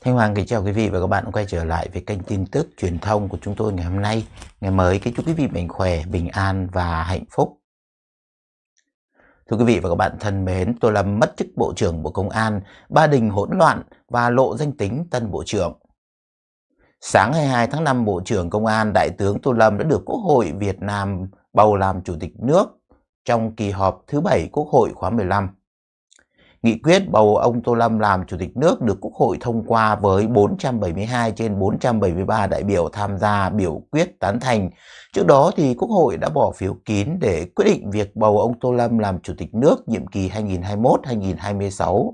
Thanh Hoàng kính chào quý vị và các bạn quay trở lại với kênh tin tức truyền thông của chúng tôi ngày hôm nay. Ngày mới kính chúc quý vị mạnh khỏe, bình an và hạnh phúc. Thưa quý vị và các bạn thân mến, tôi Lâm mất chức Bộ trưởng Bộ Công an, Ba Đình hỗn loạn và lộ danh tính tân Bộ trưởng. Sáng 22 tháng 5, Bộ trưởng Công an Đại tướng Tô Lâm đã được Quốc hội Việt Nam bầu làm Chủ tịch nước trong kỳ họp thứ 7 Quốc hội khóa 15. Nghị quyết bầu ông Tô Lâm làm Chủ tịch nước được Quốc hội thông qua với 472 trên 473 đại biểu tham gia biểu quyết tán thành. Trước đó thì Quốc hội đã bỏ phiếu kín để quyết định việc bầu ông Tô Lâm làm Chủ tịch nước nhiệm kỳ 2021-2026.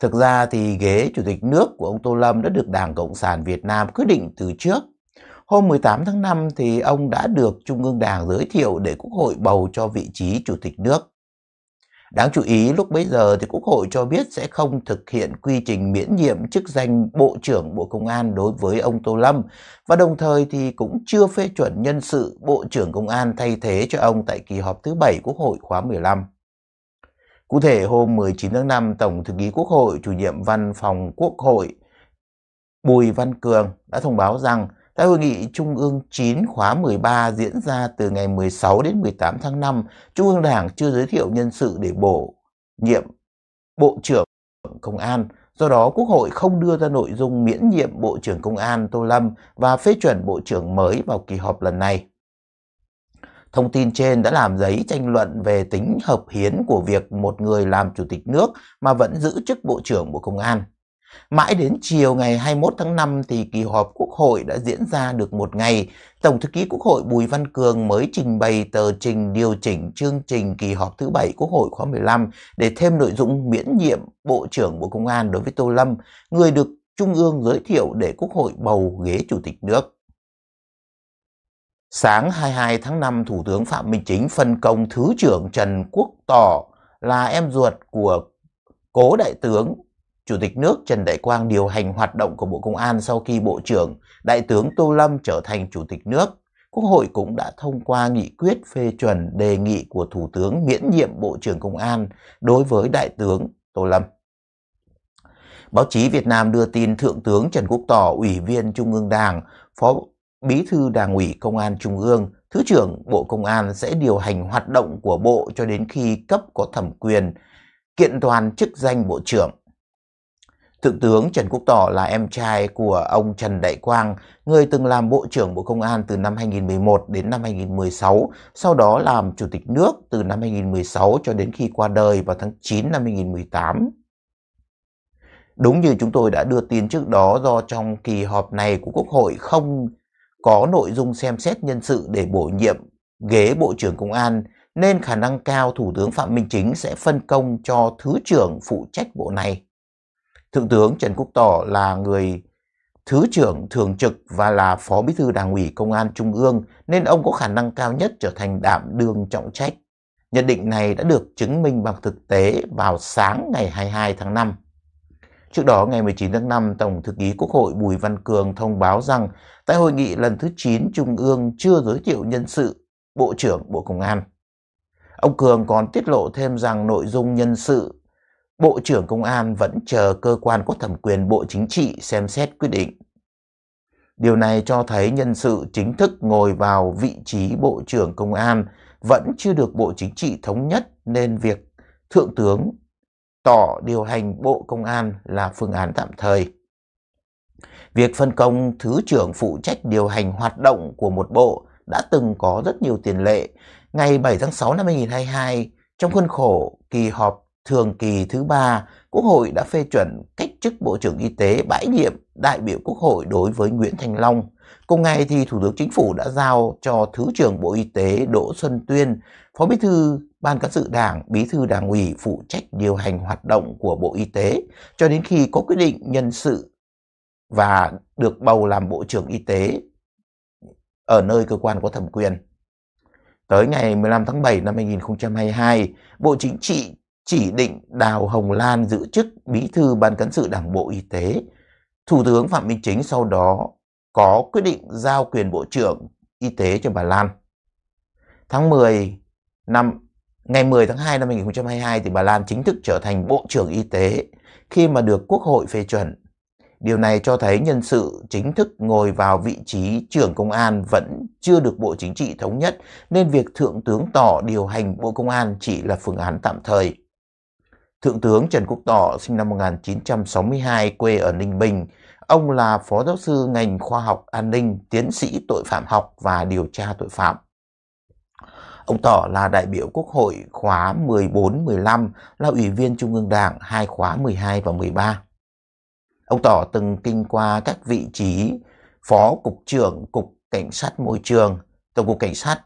Thực ra thì ghế Chủ tịch nước của ông Tô Lâm đã được Đảng Cộng sản Việt Nam quyết định từ trước. Hôm 18 tháng 5 thì ông đã được Trung ương Đảng giới thiệu để Quốc hội bầu cho vị trí Chủ tịch nước. Đáng chú ý lúc bấy giờ thì Quốc hội cho biết sẽ không thực hiện quy trình miễn nhiệm chức danh Bộ trưởng Bộ Công an đối với ông Tô Lâm và đồng thời thì cũng chưa phê chuẩn nhân sự Bộ trưởng Công an thay thế cho ông tại kỳ họp thứ 7 Quốc hội khóa 15. Cụ thể hôm 19 tháng 5, Tổng thư ký Quốc hội, chủ nhiệm văn phòng Quốc hội Bùi Văn Cường đã thông báo rằng Tại hội nghị Trung ương 9 khóa 13 diễn ra từ ngày 16 đến 18 tháng 5, Trung ương Đảng chưa giới thiệu nhân sự để bổ nhiệm Bộ trưởng Công an. Do đó, Quốc hội không đưa ra nội dung miễn nhiệm Bộ trưởng Công an Tô Lâm và phê chuẩn Bộ trưởng mới vào kỳ họp lần này. Thông tin trên đã làm giấy tranh luận về tính hợp hiến của việc một người làm chủ tịch nước mà vẫn giữ chức Bộ trưởng Bộ Công an. Mãi đến chiều ngày 21 tháng 5 thì kỳ họp Quốc hội đã diễn ra được một ngày. Tổng thư ký Quốc hội Bùi Văn Cường mới trình bày tờ trình điều chỉnh chương trình kỳ họp thứ bảy Quốc hội khóa 15 để thêm nội dung miễn nhiệm Bộ trưởng Bộ Công an đối với Tô Lâm, người được Trung ương giới thiệu để Quốc hội bầu ghế Chủ tịch nước. Sáng 22 tháng 5, Thủ tướng Phạm Minh Chính phân công Thứ trưởng Trần Quốc Tỏ là em ruột của cố đại tướng Chủ tịch nước Trần Đại Quang điều hành hoạt động của Bộ Công an sau khi Bộ trưởng Đại tướng Tô Lâm trở thành Chủ tịch nước. Quốc hội cũng đã thông qua nghị quyết phê chuẩn đề nghị của Thủ tướng miễn nhiệm Bộ trưởng Công an đối với Đại tướng Tô Lâm. Báo chí Việt Nam đưa tin Thượng tướng Trần Quốc Tỏ, Ủy viên Trung ương Đảng, Phó Bí thư Đảng ủy Công an Trung ương, Thứ trưởng Bộ Công an sẽ điều hành hoạt động của Bộ cho đến khi cấp có thẩm quyền kiện toàn chức danh Bộ trưởng. Thượng tướng Trần Quốc Tỏ là em trai của ông Trần Đại Quang, người từng làm Bộ trưởng Bộ Công an từ năm 2011 đến năm 2016, sau đó làm Chủ tịch nước từ năm 2016 cho đến khi qua đời vào tháng 9 năm 2018. Đúng như chúng tôi đã đưa tin trước đó do trong kỳ họp này của Quốc hội không có nội dung xem xét nhân sự để bổ nhiệm ghế Bộ trưởng Công an, nên khả năng cao Thủ tướng Phạm Minh Chính sẽ phân công cho Thứ trưởng phụ trách bộ này. Thượng tướng Trần Quốc Tỏ là người Thứ trưởng Thường trực và là Phó Bí thư Đảng ủy Công an Trung ương nên ông có khả năng cao nhất trở thành đảm đương trọng trách. Nhận định này đã được chứng minh bằng thực tế vào sáng ngày 22 tháng 5. Trước đó, ngày 19 tháng 5, Tổng thư ký Quốc hội Bùi Văn Cường thông báo rằng tại hội nghị lần thứ 9 Trung ương chưa giới thiệu nhân sự Bộ trưởng Bộ Công an. Ông Cường còn tiết lộ thêm rằng nội dung nhân sự Bộ trưởng Công an vẫn chờ cơ quan có thẩm quyền Bộ Chính trị xem xét quyết định. Điều này cho thấy nhân sự chính thức ngồi vào vị trí Bộ trưởng Công an vẫn chưa được Bộ Chính trị thống nhất nên việc Thượng tướng tỏ điều hành Bộ Công an là phương án tạm thời. Việc phân công Thứ trưởng phụ trách điều hành hoạt động của một bộ đã từng có rất nhiều tiền lệ. Ngày 7 tháng 6 năm 2022, trong khuôn khổ kỳ họp thường kỳ thứ ba, Quốc hội đã phê chuẩn cách chức Bộ trưởng Y tế bãi nhiệm đại biểu Quốc hội đối với Nguyễn Thành Long. Cùng ngày thì Thủ tướng Chính phủ đã giao cho Thứ trưởng Bộ Y tế Đỗ Xuân Tuyên, Phó Bí thư Ban cán sự Đảng, Bí thư Đảng ủy phụ trách điều hành hoạt động của Bộ Y tế cho đến khi có quyết định nhân sự và được bầu làm Bộ trưởng Y tế ở nơi cơ quan có thẩm quyền. Tới ngày 15 tháng 7 năm 2022, Bộ Chính trị chỉ định Đào Hồng Lan giữ chức Bí thư Ban cán sự Đảng Bộ Y tế. Thủ tướng Phạm Minh Chính sau đó có quyết định giao quyền Bộ trưởng Y tế cho bà Lan. Tháng 10 năm, ngày 10 tháng 2 năm 2022 thì bà Lan chính thức trở thành Bộ trưởng Y tế. khi mà được Quốc hội phê chuẩn. Điều này cho thấy nhân sự chính thức ngồi vào vị trí trưởng công an vẫn chưa được Bộ Chính trị thống nhất nên việc Thượng tướng Tỏ điều hành Bộ Công an chỉ là phương án tạm thời. Thượng tướng Trần Quốc Tỏ sinh năm 1962 quê ở Ninh Bình. Ông là phó giáo sư ngành khoa học an ninh, tiến sĩ tội phạm học và điều tra tội phạm. Ông Tỏ là đại biểu Quốc hội khóa 14-15, là ủy viên Trung ương Đảng hai khóa 12 và 13. Ông Tỏ từng kinh qua các vị trí Phó Cục trưởng Cục Cảnh sát Môi trường, Tổng cục Cảnh sát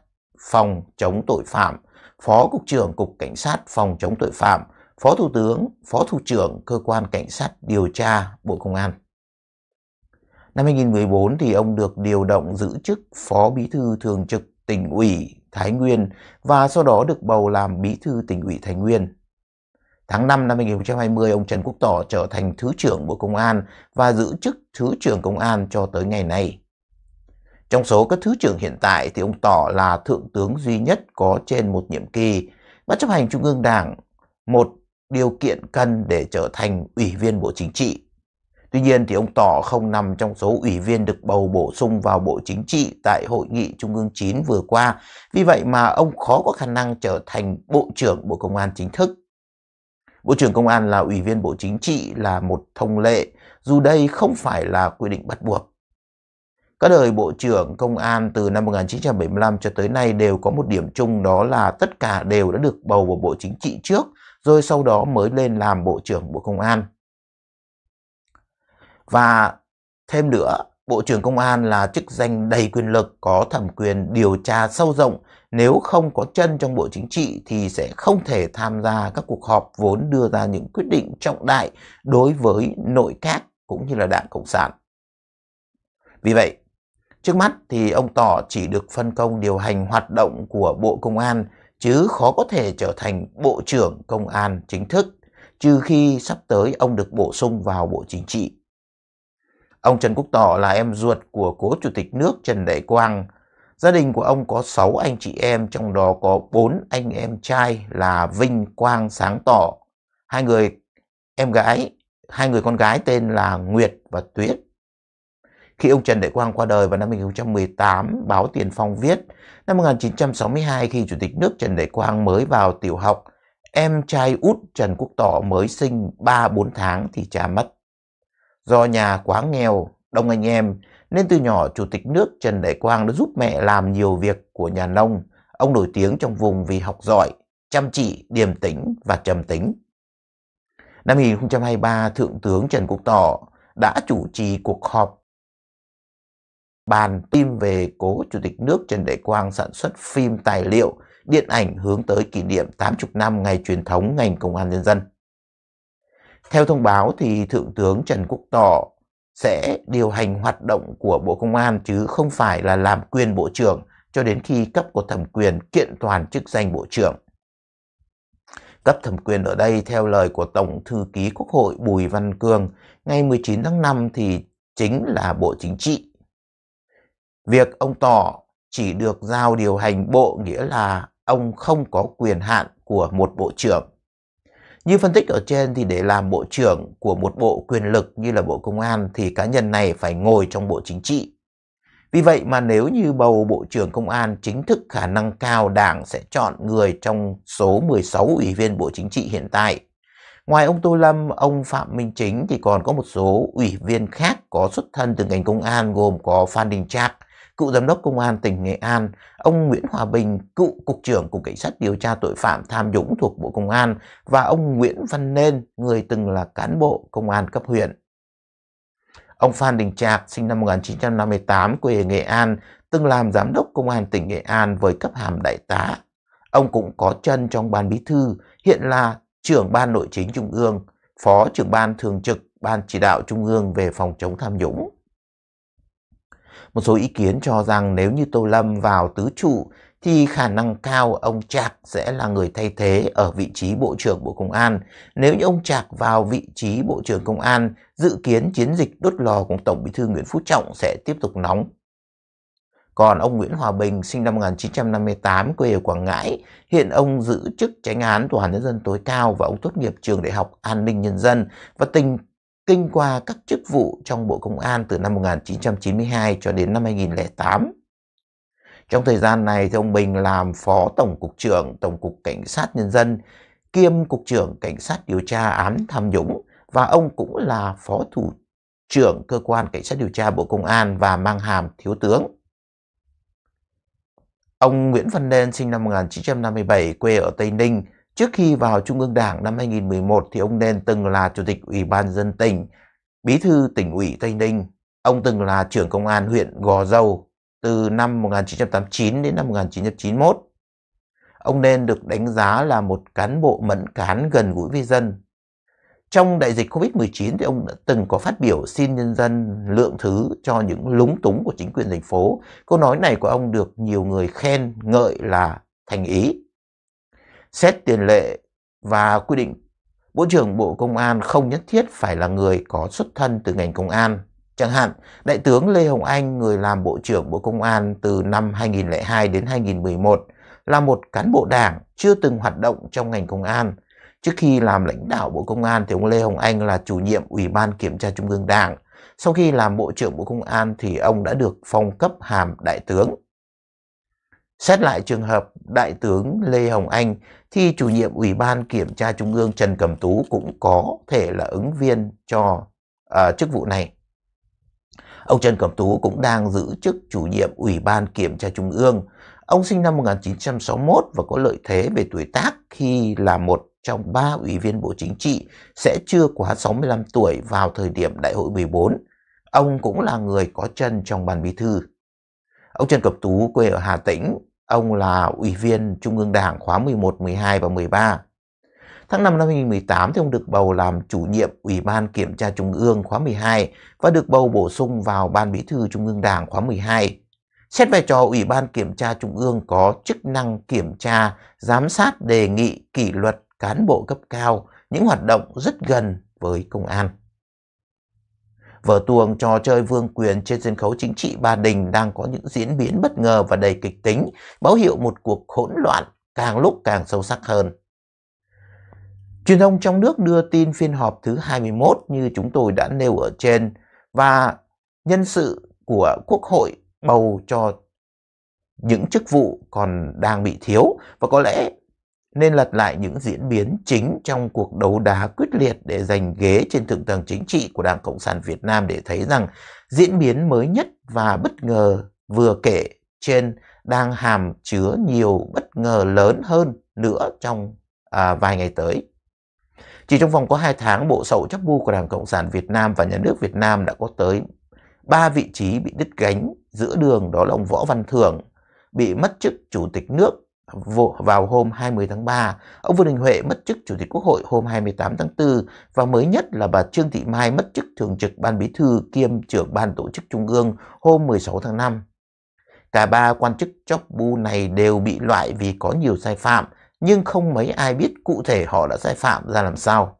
Phòng chống tội phạm, Phó Cục trưởng Cục Cảnh sát Phòng chống tội phạm, Phó Thủ tướng, Phó Thủ trưởng Cơ quan Cảnh sát điều tra Bộ Công an. Năm 2014 thì ông được điều động giữ chức Phó Bí thư Thường trực tỉnh ủy Thái Nguyên và sau đó được bầu làm Bí thư tỉnh ủy Thái Nguyên. Tháng 5 năm 2020, ông Trần Quốc Tỏ trở thành Thứ trưởng Bộ Công an và giữ chức Thứ trưởng Công an cho tới ngày nay. Trong số các Thứ trưởng hiện tại thì ông Tỏ là Thượng tướng duy nhất có trên một nhiệm kỳ, Ban chấp hành Trung ương Đảng, một điều kiện cần để trở thành Ủy viên Bộ Chính trị. Tuy nhiên thì ông Tỏ không nằm trong số ủy viên được bầu bổ sung vào Bộ Chính trị tại Hội nghị Trung ương 9 vừa qua, vì vậy mà ông khó có khả năng trở thành Bộ trưởng Bộ Công an chính thức. Bộ trưởng Công an là ủy viên Bộ Chính trị là một thông lệ, dù đây không phải là quy định bắt buộc. Các đời Bộ trưởng Công an từ năm 1975 cho tới nay đều có một điểm chung đó là tất cả đều đã được bầu vào Bộ Chính trị trước, rồi sau đó mới lên làm Bộ trưởng Bộ Công an. Và thêm nữa, Bộ trưởng Công an là chức danh đầy quyền lực có thẩm quyền điều tra sâu rộng. Nếu không có chân trong Bộ Chính trị thì sẽ không thể tham gia các cuộc họp vốn đưa ra những quyết định trọng đại đối với nội các cũng như là Đảng Cộng sản. Vì vậy, trước mắt thì ông Tỏ chỉ được phân công điều hành hoạt động của Bộ Công an chứ khó có thể trở thành Bộ trưởng Công an chính thức, trừ khi sắp tới ông được bổ sung vào Bộ Chính trị. Ông Trần Quốc Tỏ là em ruột của cố chủ tịch nước Trần Đại Quang. Gia đình của ông có 6 anh chị em, trong đó có 4 anh em trai là Vinh, Quang, Sáng Tỏ. Hai người em gái, hai người con gái tên là Nguyệt và Tuyết. Khi ông Trần Đại Quang qua đời vào năm 2018, báo Tiền Phong viết, năm 1962 khi Chủ tịch nước Trần Đại Quang mới vào tiểu học, em trai út Trần Quốc Tỏ mới sinh 3-4 tháng thì cha mất. Do nhà quá nghèo, đông anh em, nên từ nhỏ Chủ tịch nước Trần Đại Quang đã giúp mẹ làm nhiều việc của nhà nông. Ông nổi tiếng trong vùng vì học giỏi, chăm chỉ, điềm tĩnh và trầm tính. Năm 2023, Thượng tướng Trần Quốc Tỏ đã chủ trì cuộc họp bàn phim về cố Chủ tịch nước Trần Đại Quang sản xuất phim tài liệu, điện ảnh hướng tới kỷ niệm 80 năm ngày truyền thống ngành công an nhân dân. Theo thông báo thì Thượng tướng Trần Quốc Tỏ sẽ điều hành hoạt động của Bộ Công an chứ không phải là làm quyền Bộ trưởng cho đến khi cấp có thẩm quyền kiện toàn chức danh Bộ trưởng. Cấp thẩm quyền ở đây theo lời của Tổng Thư ký Quốc hội Bùi Văn Cương ngày 19 tháng 5 thì chính là Bộ Chính trị. Việc ông Tỏ chỉ được giao điều hành bộ nghĩa là ông không có quyền hạn của một bộ trưởng. Như phân tích ở trên thì để làm bộ trưởng của một bộ quyền lực như là Bộ Công an thì cá nhân này phải ngồi trong Bộ Chính trị. Vì vậy mà nếu như bầu Bộ trưởng Công an chính thức khả năng cao Đảng sẽ chọn người trong số 16 ủy viên Bộ Chính trị hiện tại. Ngoài ông Tô Lâm, ông Phạm Minh Chính thì còn có một số ủy viên khác có xuất thân từ ngành công an gồm có Phan Đình Trạc, cựu giám đốc công an tỉnh Nghệ An, ông Nguyễn Hòa Bình, cựu cục trưởng cục cảnh sát điều tra tội phạm tham nhũng thuộc Bộ Công an và ông Nguyễn Văn Nên, người từng là cán bộ công an cấp huyện. Ông Phan Đình Trạc, sinh năm 1958, quê ở Nghệ An, từng làm giám đốc công an tỉnh Nghệ An với cấp hàm đại tá. Ông cũng có chân trong ban bí thư, hiện là trưởng ban nội chính trung ương, phó trưởng ban thường trực ban chỉ đạo trung ương về phòng chống tham nhũng. Một số ý kiến cho rằng nếu như Tô Lâm vào tứ trụ thì khả năng cao ông Trạc sẽ là người thay thế ở vị trí Bộ trưởng Bộ Công an. Nếu như ông Trạc vào vị trí Bộ trưởng Công an, dự kiến chiến dịch đốt lò của Tổng bí thư Nguyễn Phú Trọng sẽ tiếp tục nóng. Còn ông Nguyễn Hòa Bình sinh năm 1958 quê ở Quảng Ngãi, hiện ông giữ chức tránh án Tòa án Nhân dân tối cao và ông tốt nghiệp trường Đại học An ninh Nhân dân và tình kinh qua các chức vụ trong Bộ Công an từ năm 1992 cho đến năm 2008. Trong thời gian này thì ông Bình làm Phó Tổng cục trưởng Tổng cục Cảnh sát Nhân dân, kiêm Cục trưởng Cảnh sát điều tra án tham nhũng và ông cũng là Phó Thủ trưởng Cơ quan Cảnh sát điều tra Bộ Công an và mang hàm Thiếu tướng. Ông Nguyễn Văn Nên sinh năm 1957, quê ở Tây Ninh. Trước khi vào Trung ương Đảng năm 2011 thì ông Nên từng là Chủ tịch Ủy ban dân tỉnh, Bí thư tỉnh ủy Tây Ninh. Ông từng là trưởng công an huyện Gò Dầu từ năm 1989 đến năm 1991. Ông Nên được đánh giá là một cán bộ mẫn cán gần gũi với dân, trong đại dịch Covid-19 thì ông đã từng có phát biểu xin nhân dân lượng thứ cho những lúng túng của chính quyền thành phố. Câu nói này của ông được nhiều người khen ngợi là thành ý. Xét tiền lệ và quy định Bộ trưởng Bộ Công an không nhất thiết phải là người có xuất thân từ ngành công an. Chẳng hạn, Đại tướng Lê Hồng Anh, người làm Bộ trưởng Bộ Công an từ năm 2002 đến 2011, là một cán bộ đảng chưa từng hoạt động trong ngành công an, Trước khi làm lãnh đạo Bộ Công an thì ông Lê Hồng Anh là chủ nhiệm Ủy ban Kiểm tra Trung ương Đảng. Sau khi làm Bộ trưởng Bộ Công an thì ông đã được phong cấp hàm Đại tướng. Xét lại trường hợp Đại tướng Lê Hồng Anh thì chủ nhiệm Ủy ban Kiểm tra Trung ương Trần Cẩm Tú cũng có thể là ứng viên cho à, chức vụ này. Ông Trần Cẩm Tú cũng đang giữ chức chủ nhiệm Ủy ban Kiểm tra Trung ương. Ông sinh năm 1961 và có lợi thế về tuổi tác khi là một trong ba ủy viên Bộ Chính trị sẽ chưa quá 65 tuổi vào thời điểm Đại hội 14. Ông cũng là người có chân trong ban bí thư. Ông Trần Cẩm Tú quê ở Hà Tĩnh, ông là ủy viên Trung ương Đảng khóa 11, 12 và 13. Tháng 5 năm 2018 thì ông được bầu làm chủ nhiệm Ủy ban Kiểm tra Trung ương khóa 12 và được bầu bổ sung vào Ban Bí thư Trung ương Đảng khóa 12. Xét vai trò Ủy ban Kiểm tra Trung ương có chức năng kiểm tra, giám sát đề nghị kỷ luật cán bộ cấp cao, những hoạt động rất gần với công an. Vở tuồng trò chơi vương quyền trên sân khấu chính trị Ba Đình đang có những diễn biến bất ngờ và đầy kịch tính, báo hiệu một cuộc hỗn loạn càng lúc càng sâu sắc hơn. Truyền thông trong nước đưa tin phiên họp thứ 21 như chúng tôi đã nêu ở trên và nhân sự của Quốc hội bầu cho những chức vụ còn đang bị thiếu và có lẽ nên lật lại những diễn biến chính trong cuộc đấu đá quyết liệt để giành ghế trên thượng tầng chính trị của Đảng Cộng sản Việt Nam để thấy rằng diễn biến mới nhất và bất ngờ vừa kể trên đang hàm chứa nhiều bất ngờ lớn hơn nữa trong à, vài ngày tới. Chỉ trong vòng có hai tháng, bộ sậu chấp bu của Đảng Cộng sản Việt Nam và nhà nước Việt Nam đã có tới ba vị trí bị đứt gánh giữa đường đó là ông Võ Văn Thưởng bị mất chức chủ tịch nước vào hôm 20 tháng 3, ông Vương Đình Huệ mất chức Chủ tịch Quốc hội hôm 28 tháng 4 và mới nhất là bà Trương Thị Mai mất chức Thường trực Ban Bí thư kiêm trưởng Ban Tổ chức Trung ương hôm 16 tháng 5. Cả ba quan chức chóc bu này đều bị loại vì có nhiều sai phạm, nhưng không mấy ai biết cụ thể họ đã sai phạm ra làm sao.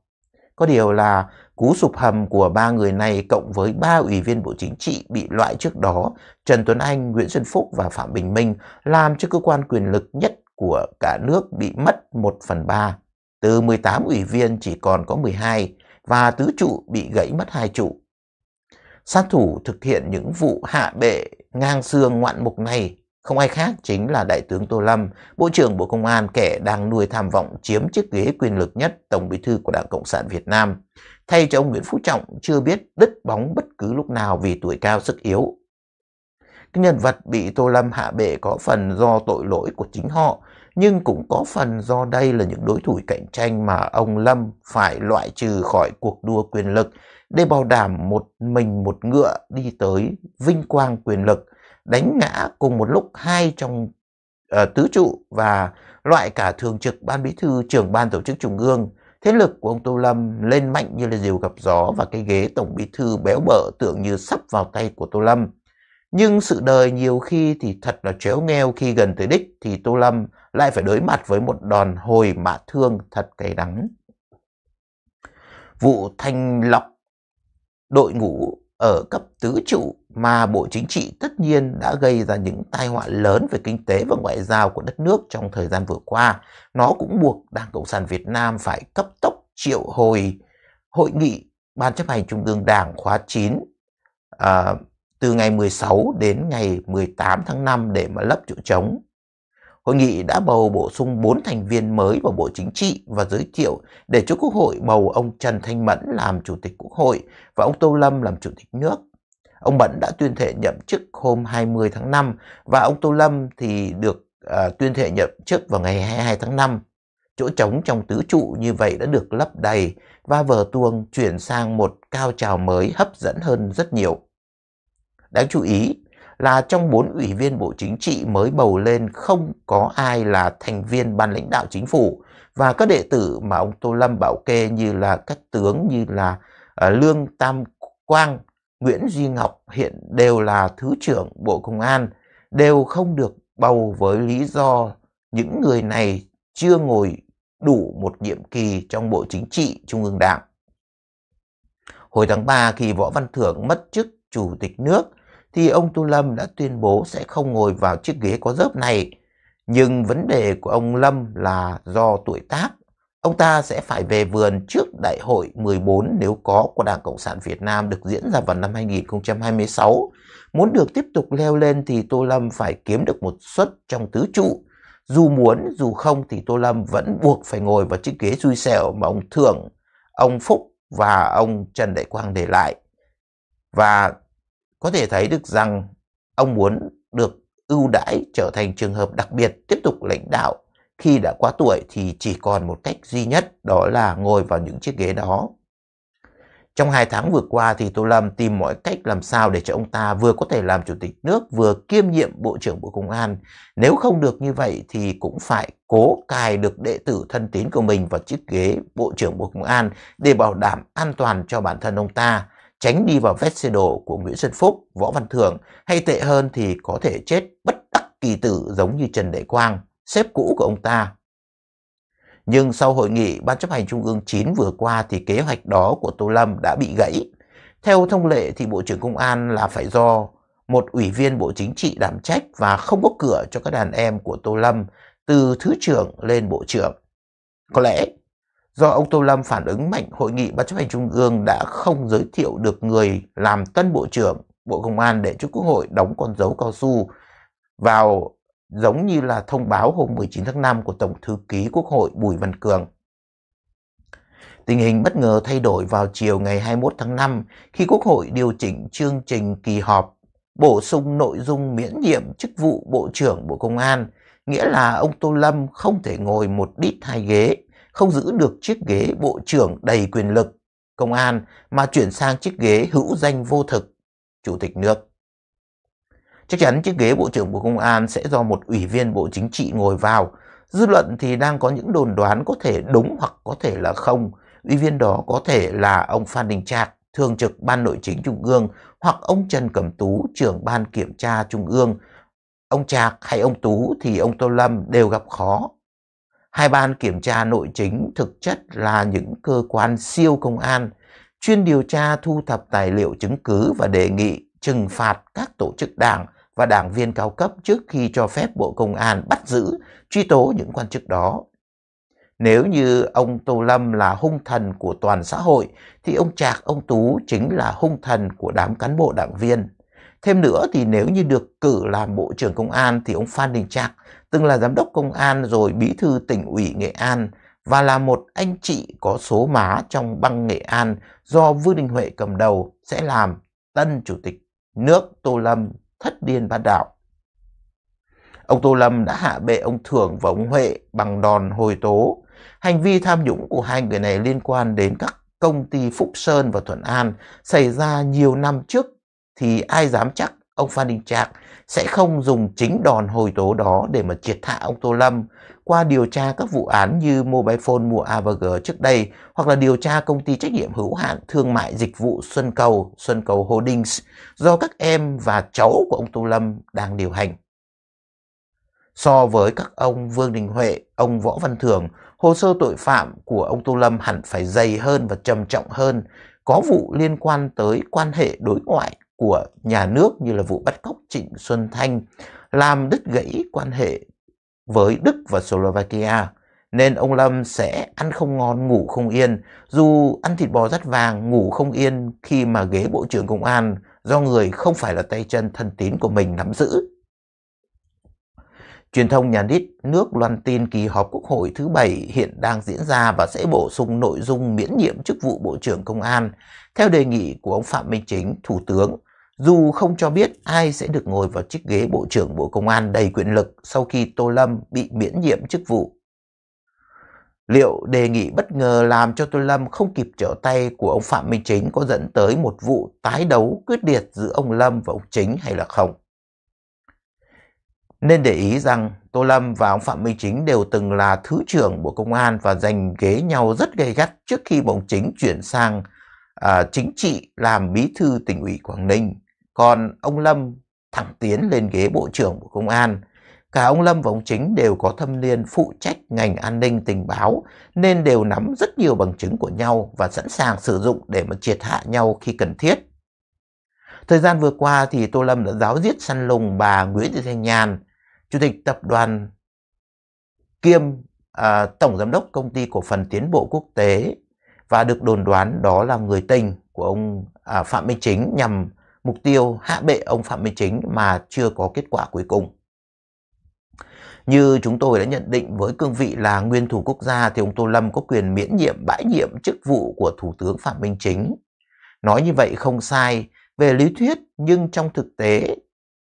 Có điều là cú sụp hầm của ba người này cộng với ba ủy viên Bộ Chính trị bị loại trước đó, Trần Tuấn Anh, Nguyễn Xuân Phúc và Phạm Bình Minh làm cho cơ quan quyền lực nhất của cả nước bị mất 1 phần 3. Từ 18 ủy viên chỉ còn có 12 và tứ trụ bị gãy mất hai trụ. Sát thủ thực hiện những vụ hạ bệ ngang xương ngoạn mục này không ai khác chính là Đại tướng Tô Lâm, Bộ trưởng Bộ Công an kẻ đang nuôi tham vọng chiếm chiếc ghế quyền lực nhất Tổng bí thư của Đảng Cộng sản Việt Nam. Thay cho ông Nguyễn Phú Trọng chưa biết đứt bóng bất cứ lúc nào vì tuổi cao sức yếu. Cái nhân vật bị Tô Lâm hạ bệ có phần do tội lỗi của chính họ, nhưng cũng có phần do đây là những đối thủ cạnh tranh mà ông Lâm phải loại trừ khỏi cuộc đua quyền lực để bảo đảm một mình một ngựa đi tới vinh quang quyền lực, đánh ngã cùng một lúc hai trong uh, tứ trụ và loại cả thường trực ban bí thư trưởng ban tổ chức trung ương. Thế lực của ông Tô Lâm lên mạnh như là diều gặp gió và cái ghế tổng bí thư béo bở tưởng như sắp vào tay của Tô Lâm. Nhưng sự đời nhiều khi thì thật là chéo nghèo khi gần tới đích thì Tô Lâm lại phải đối mặt với một đòn hồi mạ thương thật cay đắng. Vụ thanh lọc đội ngũ ở cấp tứ trụ mà Bộ Chính trị tất nhiên đã gây ra những tai họa lớn về kinh tế và ngoại giao của đất nước trong thời gian vừa qua. Nó cũng buộc Đảng Cộng sản Việt Nam phải cấp tốc triệu hồi hội nghị Ban chấp hành Trung ương Đảng khóa 9 à, từ ngày 16 đến ngày 18 tháng 5 để mà lấp chỗ trống. Hội nghị đã bầu bổ sung 4 thành viên mới vào Bộ Chính trị và giới thiệu để cho Quốc hội bầu ông Trần Thanh Mẫn làm Chủ tịch Quốc hội và ông Tô Lâm làm Chủ tịch nước. Ông Mẫn đã tuyên thệ nhậm chức hôm 20 tháng 5 và ông Tô Lâm thì được uh, tuyên thệ nhậm chức vào ngày 22 tháng 5. Chỗ trống trong tứ trụ như vậy đã được lấp đầy và vở tuồng chuyển sang một cao trào mới hấp dẫn hơn rất nhiều. Đáng chú ý là trong bốn ủy viên Bộ Chính trị mới bầu lên không có ai là thành viên ban lãnh đạo chính phủ và các đệ tử mà ông Tô Lâm bảo kê như là các tướng như là à, Lương Tam Quang, Nguyễn Duy Ngọc hiện đều là Thứ trưởng Bộ Công an, đều không được bầu với lý do những người này chưa ngồi đủ một nhiệm kỳ trong Bộ Chính trị Trung ương Đảng. Hồi tháng 3 khi Võ Văn Thưởng mất chức Chủ tịch nước thì ông Tu Lâm đã tuyên bố sẽ không ngồi vào chiếc ghế có dớp này. Nhưng vấn đề của ông Lâm là do tuổi tác. Ông ta sẽ phải về vườn trước đại hội 14 nếu có của Đảng Cộng sản Việt Nam được diễn ra vào năm 2026. Muốn được tiếp tục leo lên thì Tô Lâm phải kiếm được một suất trong tứ trụ. Dù muốn, dù không thì Tô Lâm vẫn buộc phải ngồi vào chiếc ghế xui xẻo mà ông Thưởng, ông Phúc và ông Trần Đại Quang để lại. Và có thể thấy được rằng ông muốn được ưu đãi trở thành trường hợp đặc biệt tiếp tục lãnh đạo khi đã quá tuổi thì chỉ còn một cách duy nhất, đó là ngồi vào những chiếc ghế đó. Trong hai tháng vừa qua thì Tô Lâm tìm mọi cách làm sao để cho ông ta vừa có thể làm chủ tịch nước, vừa kiêm nhiệm Bộ trưởng Bộ Công an. Nếu không được như vậy thì cũng phải cố cài được đệ tử thân tín của mình vào chiếc ghế Bộ trưởng Bộ Công an để bảo đảm an toàn cho bản thân ông ta tránh đi vào vết xe đổ của Nguyễn Xuân Phúc, Võ Văn thường hay tệ hơn thì có thể chết bất đắc kỳ tử giống như Trần Đại Quang, sếp cũ của ông ta. Nhưng sau hội nghị Ban chấp hành Trung ương 9 vừa qua thì kế hoạch đó của Tô Lâm đã bị gãy. Theo thông lệ thì Bộ trưởng Công an là phải do một ủy viên Bộ Chính trị đảm trách và không có cửa cho các đàn em của Tô Lâm từ Thứ trưởng lên Bộ trưởng. Có lẽ Do ông Tô Lâm phản ứng mạnh, Hội nghị Ban chấp hành Trung ương đã không giới thiệu được người làm tân Bộ trưởng Bộ Công an để cho Quốc hội đóng con dấu cao su vào giống như là thông báo hôm 19 tháng 5 của Tổng Thư ký Quốc hội Bùi Văn Cường. Tình hình bất ngờ thay đổi vào chiều ngày 21 tháng 5 khi Quốc hội điều chỉnh chương trình kỳ họp, bổ sung nội dung miễn nhiệm chức vụ Bộ trưởng Bộ Công an, nghĩa là ông Tô Lâm không thể ngồi một đít hai ghế không giữ được chiếc ghế bộ trưởng đầy quyền lực công an mà chuyển sang chiếc ghế hữu danh vô thực chủ tịch nước. Chắc chắn chiếc ghế bộ trưởng bộ công an sẽ do một ủy viên bộ chính trị ngồi vào. Dư luận thì đang có những đồn đoán có thể đúng hoặc có thể là không. Ủy viên đó có thể là ông Phan Đình Trạc, thường trực ban nội chính trung ương hoặc ông Trần Cẩm Tú, trưởng ban kiểm tra trung ương. Ông Trạc hay ông Tú thì ông Tô Lâm đều gặp khó Hai ban kiểm tra nội chính thực chất là những cơ quan siêu công an chuyên điều tra thu thập tài liệu chứng cứ và đề nghị trừng phạt các tổ chức đảng và đảng viên cao cấp trước khi cho phép Bộ Công an bắt giữ, truy tố những quan chức đó. Nếu như ông Tô Lâm là hung thần của toàn xã hội, thì ông Trạc, ông Tú chính là hung thần của đám cán bộ đảng viên. Thêm nữa thì nếu như được cử làm Bộ trưởng Công an thì ông Phan Đình Trạc, từng là giám đốc công an rồi bí thư tỉnh ủy Nghệ An và là một anh chị có số má trong băng Nghệ An do Vương Đình Huệ cầm đầu, sẽ làm tân chủ tịch nước Tô Lâm thất điên bát đạo. Ông Tô Lâm đã hạ bệ ông Thưởng và ông Huệ bằng đòn hồi tố. Hành vi tham nhũng của hai người này liên quan đến các công ty Phúc Sơn và Thuận An xảy ra nhiều năm trước thì ai dám chắc ông Phan Đình Trạc sẽ không dùng chính đòn hồi tố đó để mà triệt hạ ông Tô Lâm qua điều tra các vụ án như Mobile Phone mua AVG trước đây hoặc là điều tra công ty trách nhiệm hữu hạn thương mại dịch vụ Xuân Cầu, Xuân Cầu Holdings do các em và cháu của ông Tô Lâm đang điều hành. So với các ông Vương Đình Huệ, ông Võ Văn Thường, hồ sơ tội phạm của ông Tô Lâm hẳn phải dày hơn và trầm trọng hơn, có vụ liên quan tới quan hệ đối ngoại của nhà nước như là vụ bắt cóc Trịnh Xuân Thanh làm đứt gãy quan hệ với Đức và Slovakia nên ông Lâm sẽ ăn không ngon ngủ không yên dù ăn thịt bò rắt vàng ngủ không yên khi mà ghế bộ trưởng công an do người không phải là tay chân thân tín của mình nắm giữ. Truyền thông nhà nước loan tin kỳ họp Quốc hội thứ bảy hiện đang diễn ra và sẽ bổ sung nội dung miễn nhiệm chức vụ Bộ trưởng Công an theo đề nghị của ông Phạm Minh Chính, Thủ tướng, dù không cho biết ai sẽ được ngồi vào chiếc ghế Bộ trưởng Bộ Công an đầy quyền lực sau khi Tô Lâm bị miễn nhiệm chức vụ. Liệu đề nghị bất ngờ làm cho Tô Lâm không kịp trở tay của ông Phạm Minh Chính có dẫn tới một vụ tái đấu quyết liệt giữa ông Lâm và ông Chính hay là không? Nên để ý rằng Tô Lâm và ông Phạm Minh Chính đều từng là Thứ trưởng Bộ Công an và giành ghế nhau rất gay gắt trước khi ông Chính chuyển sang à, chính trị làm bí thư tỉnh ủy Quảng Ninh. Còn ông Lâm thẳng tiến lên ghế Bộ trưởng Bộ Công an. Cả ông Lâm và ông Chính đều có thâm niên phụ trách ngành an ninh tình báo nên đều nắm rất nhiều bằng chứng của nhau và sẵn sàng sử dụng để mà triệt hạ nhau khi cần thiết. Thời gian vừa qua thì Tô Lâm đã giáo giết săn lùng bà Nguyễn Thị Thanh Nhàn, Chủ tịch tập đoàn kiêm à, Tổng Giám đốc Công ty Cổ phần Tiến bộ Quốc tế và được đồn đoán đó là người tình của ông à, Phạm Minh Chính nhằm mục tiêu hạ bệ ông Phạm Minh Chính mà chưa có kết quả cuối cùng. Như chúng tôi đã nhận định với cương vị là nguyên thủ quốc gia thì ông Tô Lâm có quyền miễn nhiệm bãi nhiệm chức vụ của Thủ tướng Phạm Minh Chính. Nói như vậy không sai về lý thuyết nhưng trong thực tế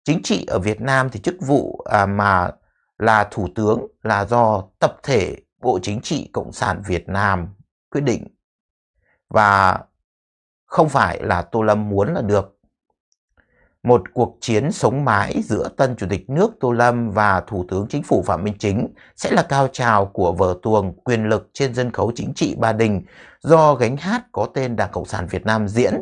chính trị ở Việt Nam thì chức vụ à, mà là thủ tướng là do tập thể Bộ Chính trị Cộng sản Việt Nam quyết định và không phải là Tô Lâm muốn là được. Một cuộc chiến sống mãi giữa tân chủ tịch nước Tô Lâm và Thủ tướng Chính phủ Phạm Minh Chính sẽ là cao trào của vở tuồng quyền lực trên sân khấu chính trị Ba Đình do gánh hát có tên Đảng Cộng sản Việt Nam diễn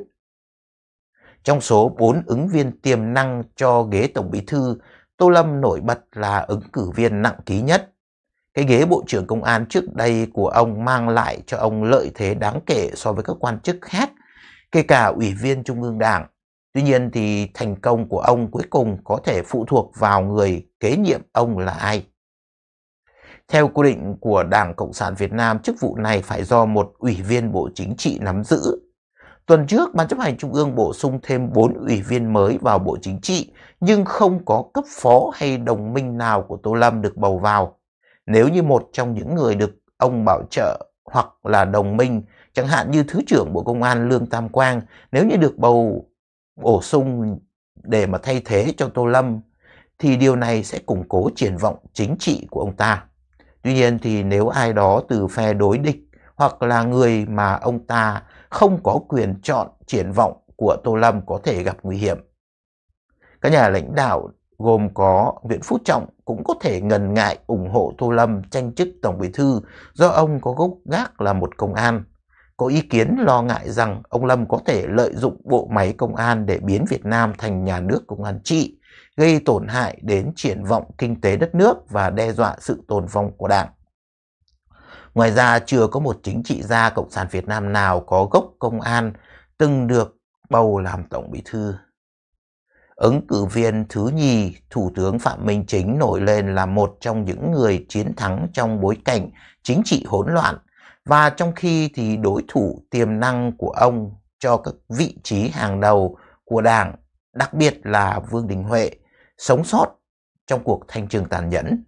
trong số 4 ứng viên tiềm năng cho ghế Tổng Bí thư, Tô Lâm nổi bật là ứng cử viên nặng ký nhất. Cái ghế Bộ trưởng Công an trước đây của ông mang lại cho ông lợi thế đáng kể so với các quan chức khác, kể cả Ủy viên Trung ương Đảng. Tuy nhiên thì thành công của ông cuối cùng có thể phụ thuộc vào người kế nhiệm ông là ai. Theo quy định của Đảng Cộng sản Việt Nam, chức vụ này phải do một ủy viên Bộ Chính trị nắm giữ Tuần trước, Ban chấp hành Trung ương bổ sung thêm 4 ủy viên mới vào Bộ Chính trị, nhưng không có cấp phó hay đồng minh nào của Tô Lâm được bầu vào. Nếu như một trong những người được ông bảo trợ hoặc là đồng minh, chẳng hạn như Thứ trưởng Bộ Công an Lương Tam Quang, nếu như được bầu bổ sung để mà thay thế cho Tô Lâm, thì điều này sẽ củng cố triển vọng chính trị của ông ta. Tuy nhiên thì nếu ai đó từ phe đối địch hoặc là người mà ông ta không có quyền chọn triển vọng của Tô Lâm có thể gặp nguy hiểm. Các nhà lãnh đạo gồm có Nguyễn Phú Trọng cũng có thể ngần ngại ủng hộ Tô Lâm tranh chức Tổng Bí Thư do ông có gốc gác là một công an. Có ý kiến lo ngại rằng ông Lâm có thể lợi dụng bộ máy công an để biến Việt Nam thành nhà nước công an trị, gây tổn hại đến triển vọng kinh tế đất nước và đe dọa sự tồn vong của Đảng. Ngoài ra chưa có một chính trị gia Cộng sản Việt Nam nào có gốc công an từng được bầu làm Tổng Bí Thư. Ứng cử viên thứ nhì, Thủ tướng Phạm Minh Chính nổi lên là một trong những người chiến thắng trong bối cảnh chính trị hỗn loạn và trong khi thì đối thủ tiềm năng của ông cho các vị trí hàng đầu của Đảng, đặc biệt là Vương Đình Huệ, sống sót trong cuộc thanh trừng tàn nhẫn.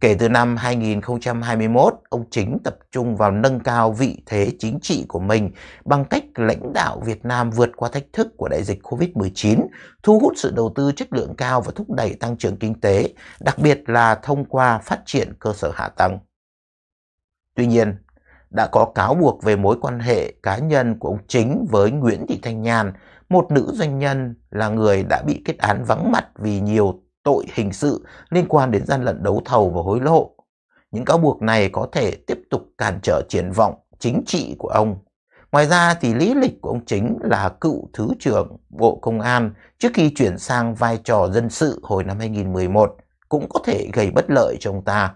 Kể từ năm 2021, ông Chính tập trung vào nâng cao vị thế chính trị của mình bằng cách lãnh đạo Việt Nam vượt qua thách thức của đại dịch COVID-19, thu hút sự đầu tư chất lượng cao và thúc đẩy tăng trưởng kinh tế, đặc biệt là thông qua phát triển cơ sở hạ tầng. Tuy nhiên, đã có cáo buộc về mối quan hệ cá nhân của ông Chính với Nguyễn Thị Thanh Nhàn, một nữ doanh nhân là người đã bị kết án vắng mặt vì nhiều tội hình sự liên quan đến gian lận đấu thầu và hối lộ. Những cáo buộc này có thể tiếp tục cản trở triển vọng chính trị của ông. Ngoài ra thì lý lịch của ông chính là cựu Thứ trưởng Bộ Công an trước khi chuyển sang vai trò dân sự hồi năm 2011 cũng có thể gây bất lợi cho ông ta.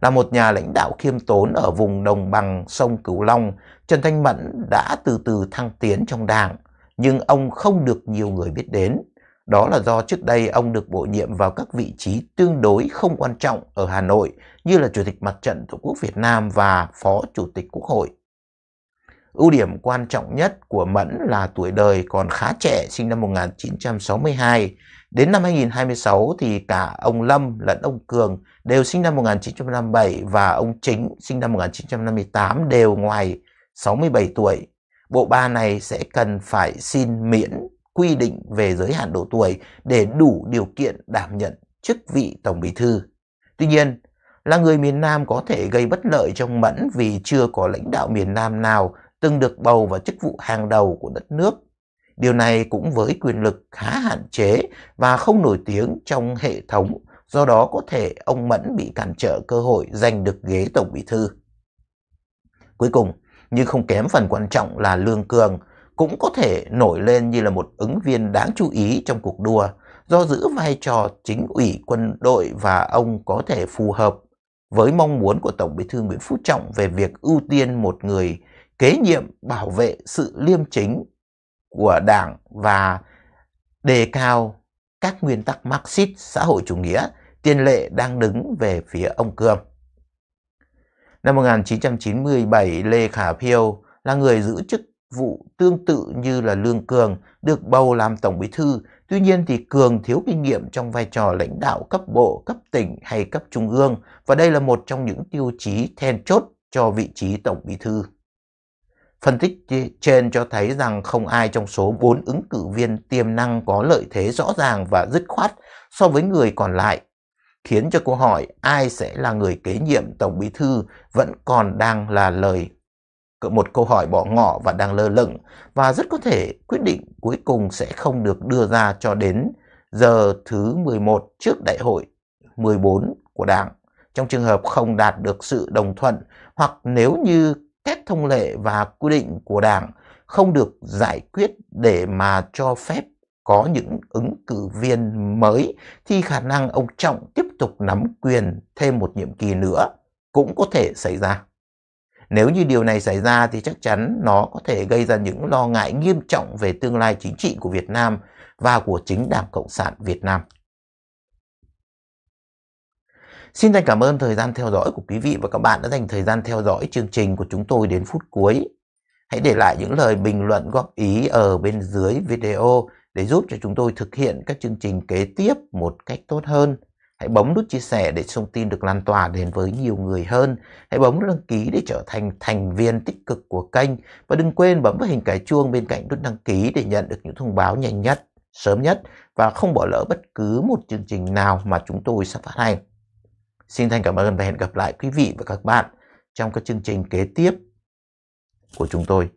Là một nhà lãnh đạo khiêm tốn ở vùng đồng bằng sông Cửu Long, Trần Thanh Mẫn đã từ từ thăng tiến trong đảng nhưng ông không được nhiều người biết đến. Đó là do trước đây ông được bổ nhiệm vào các vị trí tương đối không quan trọng ở Hà Nội như là Chủ tịch Mặt trận Tổ quốc Việt Nam và Phó Chủ tịch Quốc hội. Ưu điểm quan trọng nhất của Mẫn là tuổi đời còn khá trẻ, sinh năm 1962. Đến năm 2026 thì cả ông Lâm lẫn ông Cường đều sinh năm 1957 và ông Chính sinh năm 1958 đều ngoài 67 tuổi. Bộ ba này sẽ cần phải xin miễn quy định về giới hạn độ tuổi để đủ điều kiện đảm nhận chức vị Tổng Bí thư. Tuy nhiên, là người miền Nam có thể gây bất lợi trong Mẫn vì chưa có lãnh đạo miền Nam nào từng được bầu vào chức vụ hàng đầu của đất nước. Điều này cũng với quyền lực khá hạn chế và không nổi tiếng trong hệ thống, do đó có thể ông Mẫn bị cản trở cơ hội giành được ghế Tổng Bí Thư. Cuối cùng, nhưng không kém phần quan trọng là Lương Cường, cũng có thể nổi lên như là một ứng viên đáng chú ý trong cuộc đua do giữ vai trò chính ủy quân đội và ông có thể phù hợp với mong muốn của Tổng Bí thư Nguyễn Phú Trọng về việc ưu tiên một người kế nhiệm bảo vệ sự liêm chính của Đảng và đề cao các nguyên tắc Marxist xã hội chủ nghĩa, tiền lệ đang đứng về phía ông Cương. Năm 1997, Lê Khả Phiêu là người giữ chức vụ tương tự như là Lương Cường được bầu làm Tổng Bí Thư. Tuy nhiên thì Cường thiếu kinh nghiệm trong vai trò lãnh đạo cấp bộ, cấp tỉnh hay cấp trung ương và đây là một trong những tiêu chí then chốt cho vị trí Tổng Bí Thư. Phân tích trên cho thấy rằng không ai trong số 4 ứng cử viên tiềm năng có lợi thế rõ ràng và dứt khoát so với người còn lại, khiến cho câu hỏi ai sẽ là người kế nhiệm Tổng Bí Thư vẫn còn đang là lời một câu hỏi bỏ ngỏ và đang lơ lửng và rất có thể quyết định cuối cùng sẽ không được đưa ra cho đến giờ thứ 11 trước đại hội 14 của Đảng. Trong trường hợp không đạt được sự đồng thuận hoặc nếu như các thông lệ và quy định của Đảng không được giải quyết để mà cho phép có những ứng cử viên mới thì khả năng ông Trọng tiếp tục nắm quyền thêm một nhiệm kỳ nữa cũng có thể xảy ra. Nếu như điều này xảy ra thì chắc chắn nó có thể gây ra những lo ngại nghiêm trọng về tương lai chính trị của Việt Nam và của chính Đảng Cộng sản Việt Nam. Xin thành cảm ơn thời gian theo dõi của quý vị và các bạn đã dành thời gian theo dõi chương trình của chúng tôi đến phút cuối. Hãy để lại những lời bình luận góp ý ở bên dưới video để giúp cho chúng tôi thực hiện các chương trình kế tiếp một cách tốt hơn. Hãy bấm nút chia sẻ để thông tin được lan tỏa đến với nhiều người hơn. Hãy bấm nút đăng ký để trở thành thành viên tích cực của kênh. Và đừng quên bấm vào hình cái chuông bên cạnh nút đăng ký để nhận được những thông báo nhanh nhất, sớm nhất và không bỏ lỡ bất cứ một chương trình nào mà chúng tôi sắp phát hành. Xin thành cảm ơn và hẹn gặp lại quý vị và các bạn trong các chương trình kế tiếp của chúng tôi.